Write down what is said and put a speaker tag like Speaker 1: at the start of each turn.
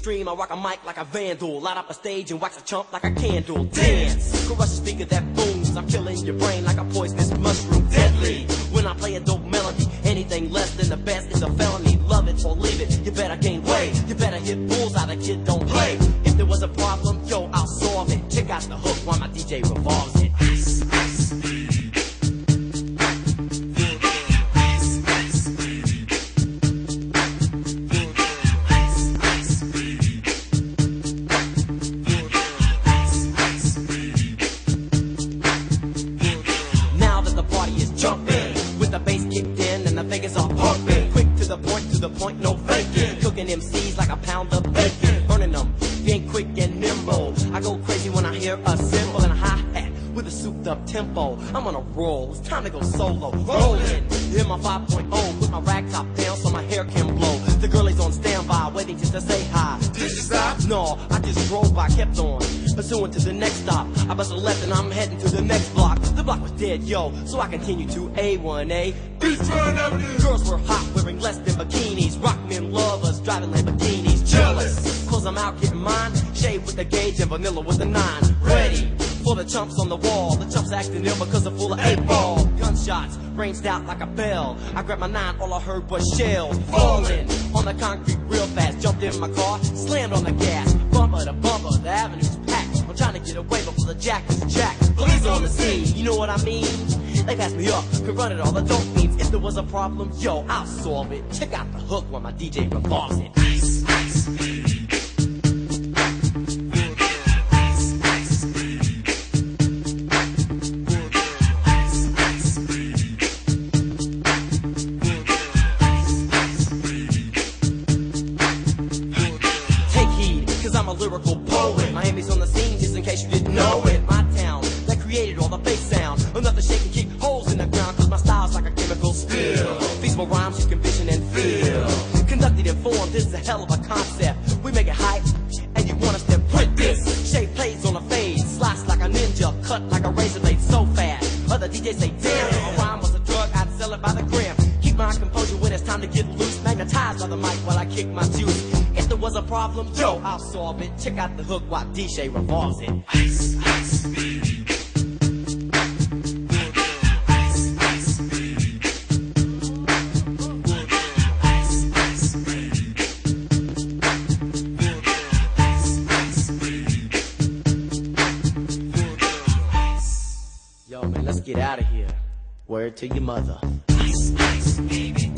Speaker 1: extreme, I rock a mic like a vandal. Light up a stage and wax a chump like a candle. Dance! Crush a speaker that booms. I'm killing your brain like a poisonous mushroom. Deadly! When I play a dope melody, anything less than the best is a felony. Love it or leave it. You better gain weight. You better hit bulls out. The kid don't play. If there was a problem, yo, I'll solve it. Check out the hook while my DJ revolves I go crazy when I hear a cymbal and a hi-hat with a souped up tempo. I'm on a roll, it's time to go solo. Rolling, in my 5.0, put my rag top down so my hair can blow. The girl is on standby, waiting just to say hi.
Speaker 2: Did you stop?
Speaker 1: No, I just drove by, kept on. Pursuing to the next stop. I bust a left and I'm heading to the next block. The block was dead, yo, so I continue to A1A.
Speaker 2: Beachfront Avenue.
Speaker 1: Girls were hot, wearing less than bikinis. Rock men lovers, driving Lamborghinis. Jealous, cause I'm out getting mine. Shay with the gauge and vanilla with the nine. Ready for the chumps on the wall. The chumps acting ill because they're full of eight ball. Gunshots ranged out like a bell. I grabbed my nine, all I heard was shells falling on the concrete real fast. Jumped in my car, slammed on the gas. Bumper to bumper, the avenue's trying to get away before the jack is jacked. Police on the scene, you know what I mean? They passed me up, could run it all the dope means. If there was a problem, yo, I'll solve it. Check out the hook while my DJ revolves it. Lyrical poet. Miami's on the scene, case you didn't know it. My town, that created all the bass sound. Another shake and kick holes in the ground, cause my style's like a chemical spill. Feasible rhymes you can vision and feel. Conducted in form, this is a hell of a concept. We make it hype, and you want us to print this. Shape plays on a fade, slice like a ninja, cut like a razor blade so fast. Other DJs say, damn, a rhyme was a drug, I'd sell it by the gram. Keep my composure when it's time to get loose. Magnetized by the mic while I kick my juice. If there was a problem, yo, I'll solve it. Check out the hook while DJ revolves it. Yo, man, let's get out of here. Word to your mother.
Speaker 2: ice, ice, baby.